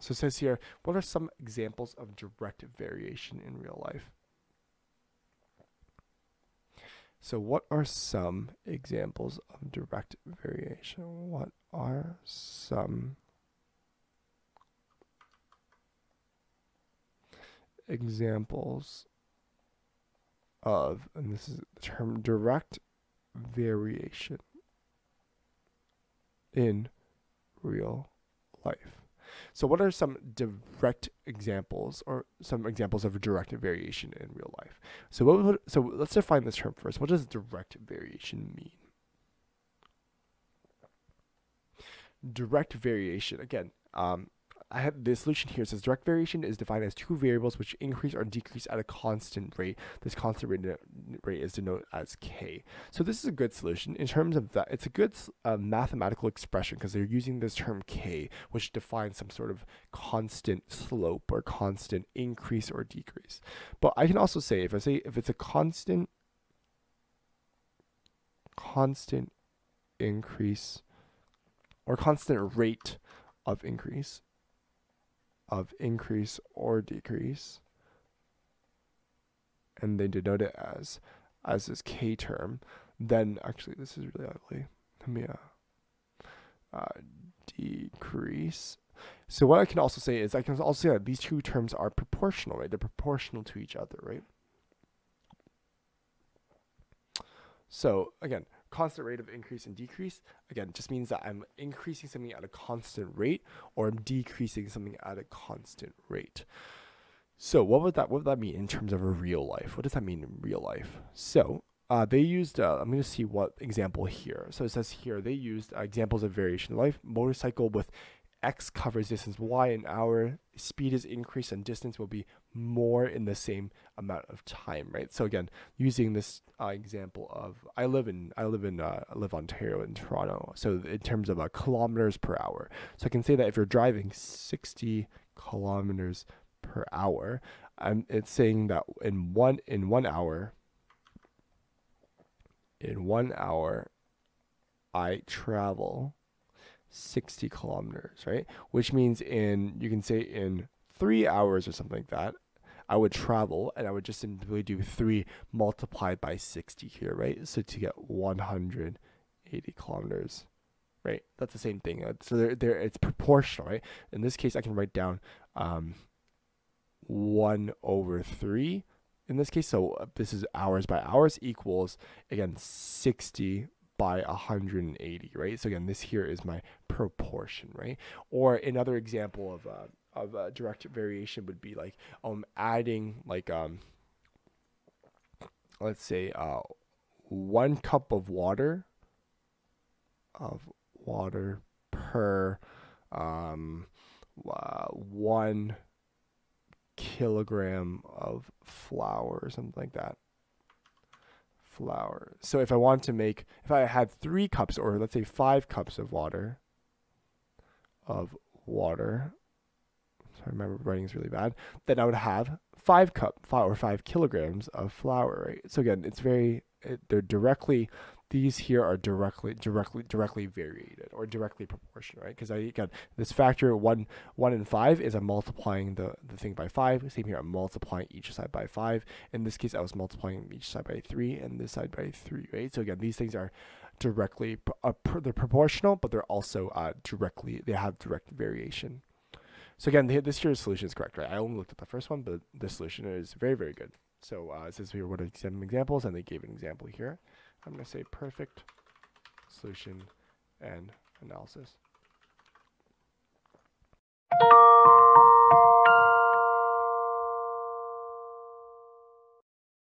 So it says here, what are some examples of direct variation in real life? So what are some examples of direct variation? What are some examples of, and this is the term direct variation in real life. So, what are some direct examples, or some examples of direct variation in real life? So, what would, so let's define this term first. What does direct variation mean? Direct variation, again, um, I have the solution here says direct variation is defined as two variables which increase or decrease at a constant rate. This constant rate, rate is denoted as k. So this is a good solution in terms of that. It's a good uh, mathematical expression because they're using this term k, which defines some sort of constant slope or constant increase or decrease. But I can also say if I say if it's a constant constant increase or constant rate of increase of increase or decrease. And they denote it as as this k term. Then actually, this is really ugly. Let me uh, uh, decrease. So what I can also say is I can also say that these two terms are proportional, right? They're proportional to each other, right? So again, constant rate of increase and decrease, again, just means that I'm increasing something at a constant rate or I'm decreasing something at a constant rate. So what would that what would that mean in terms of a real life? What does that mean in real life? So uh, they used, uh, I'm going to see what example here. So it says here, they used uh, examples of variation life, motorcycle with x covers distance y an hour, speed is increased and distance will be more in the same amount of time, right? So again, using this uh, example of I live in I live in uh, I live Ontario in Toronto. So in terms of uh, kilometers per hour, so I can say that if you're driving 60 kilometers per hour, um, it's saying that in one in one hour, in one hour, I travel 60 kilometers, right? Which means in, you can say in three hours or something like that, I would travel and I would just simply do three multiplied by 60 here, right? So to get 180 kilometers, right? That's the same thing. Uh, so there, there, it's proportional, right? In this case, I can write down um, 1 over 3 in this case. So uh, this is hours by hours equals, again, 60 by 180, right? So again, this here is my proportion, right? Or another example of uh, of uh, direct variation would be like um adding like um let's say uh one cup of water of water per um uh, one kilogram of flour or something like that flour. So if I want to make, if I had three cups or let's say five cups of water, of water, sorry, my writing is really bad, then I would have five cup, five or five kilograms of flour, right? So again, it's very, it, they're directly these here are directly directly directly variated or directly proportional, right? Because I got this factor one one and five is I'm multiplying the, the thing by five. Same here, I'm multiplying each side by five. In this case, I was multiplying each side by three and this side by three, right? So again, these things are directly uh, they're proportional, but they're also uh, directly they have direct variation. So again, this here's solution is correct, right? I only looked at the first one, but the solution is very very good. So uh, since we were some examples, and they gave an example here. I'm going to say perfect solution and analysis.